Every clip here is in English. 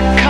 to come.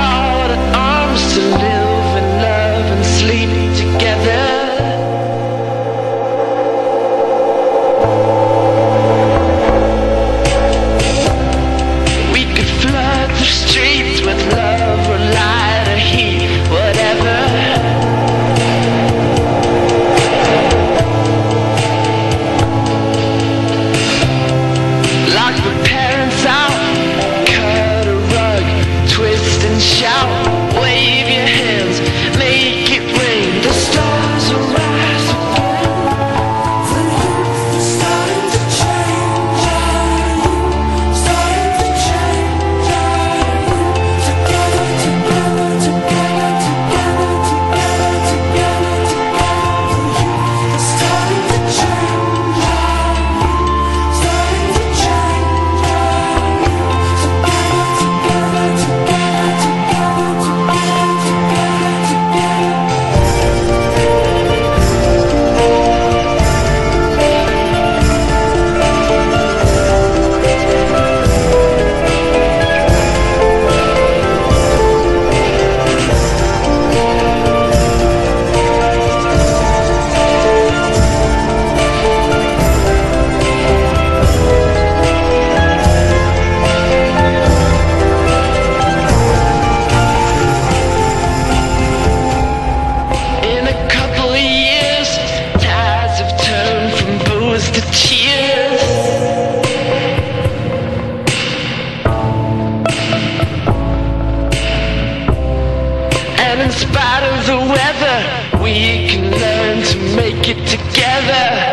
spite of the weather, we can learn to make it together.